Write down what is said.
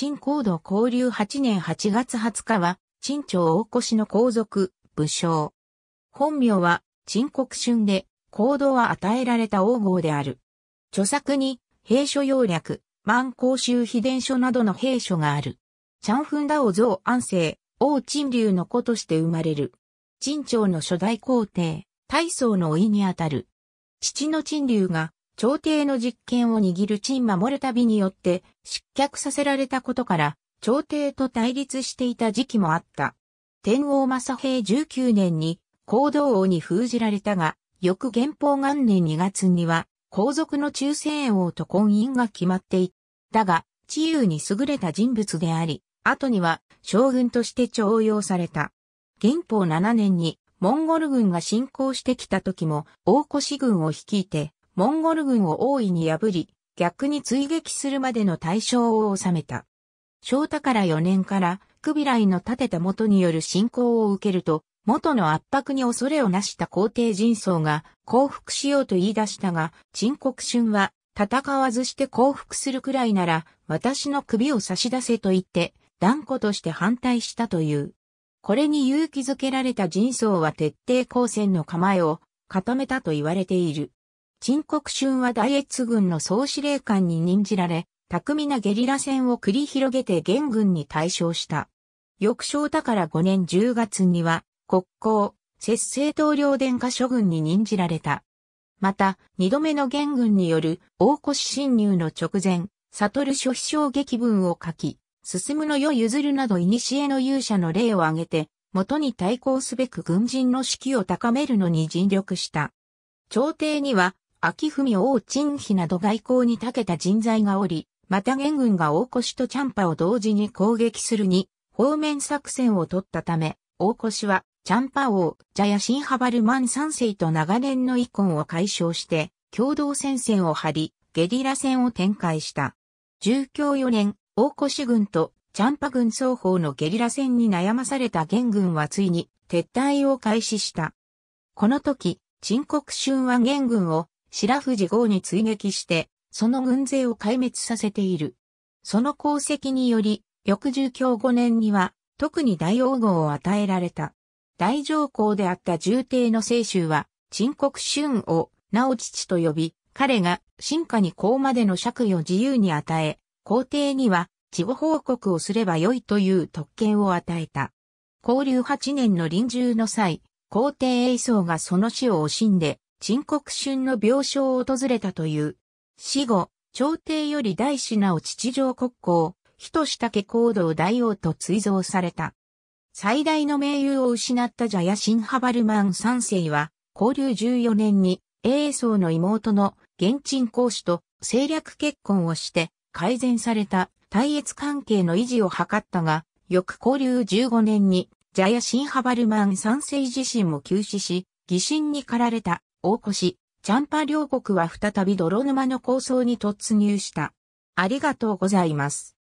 陳高度交流8年8月20日は、陳朝大越の皇族、武将。本名は、陳国春で、行動は与えられた王号である。著作に、兵書要略、万公衆秘伝書などの兵書がある。チャンフンダオ像安政、王陳流の子として生まれる。陳朝の初代皇帝、大宗の老いにあたる。父の陳流が朝廷の実権を握る陳守る旅によって失脚させられたことから、朝廷と対立していた時期もあった。天皇正平19年に行動王に封じられたが、翌元宝元年2月には皇族の中世王と婚姻が決まっていたが、治癒に優れた人物であり、後には将軍として徴用された。元宝7年にモンゴル軍が侵攻してきた時も大越軍を率いてモンゴル軍を大いに破り、逆に追撃するまでの対象を収めた。翔太から4年から、クビライの立てた元による侵攻を受けると、元の圧迫に恐れをなした皇帝人相が降伏しようと言い出したが、陳国春は、戦わずして降伏するくらいなら、私の首を差し出せと言って、断固として反対したという。これに勇気づけられた人相は徹底抗戦の構えを固めたと言われている。陳国春は大越軍の総司令官に任じられ、巧みなゲリラ戦を繰り広げて元軍に対象した。翌正太から5年10月には、国交、節制統領殿下諸軍に任じられた。また、二度目の元軍による大越侵入の直前、悟る諸秘書劇文を書き、進むの世譲るなど古の勇者の例を挙げて、元に対抗すべく軍人の士気を高めるのに尽力した。朝廷には秋文王陳妃など外交に長けた人材がおり、また元軍が大越とチャンパを同時に攻撃するに、方面作戦を取ったため、大越は、チャンパ王、ジャヤシンハバルマン三世と長年の遺恨を解消して、共同戦線を張り、ゲリラ戦を展開した。重教4年、大越軍とチャンパ軍双方のゲリラ戦に悩まされた元軍はついに撤退を開始した。この時、陳国春は元軍を白藤号に追撃して、その軍勢を壊滅させている。その功績により、翌十教5年には、特に大王号を与えられた。大上皇であった重帝の聖衆は、陳国春を、なお父と呼び、彼が、進化にこうまでの爵位を自由に与え、皇帝には、地後報告をすればよいという特権を与えた。交流8年の臨終の際、皇帝栄宗がその死を惜しんで、陳国春の病床を訪れたという。死後、朝廷より大師なお父上国公、人下家行動大王と追贈された。最大の名誉を失ったジャヤシンハバルマン三世は、交流14年に、英宗の妹の現陳公主と政略結婚をして改善された対越関係の維持を図ったが、翌交流15年に、ジャヤシンハバルマン三世自身も急死し、疑心に駆られた大越、チャンパ両国は再び泥沼の構想に突入した。ありがとうございます。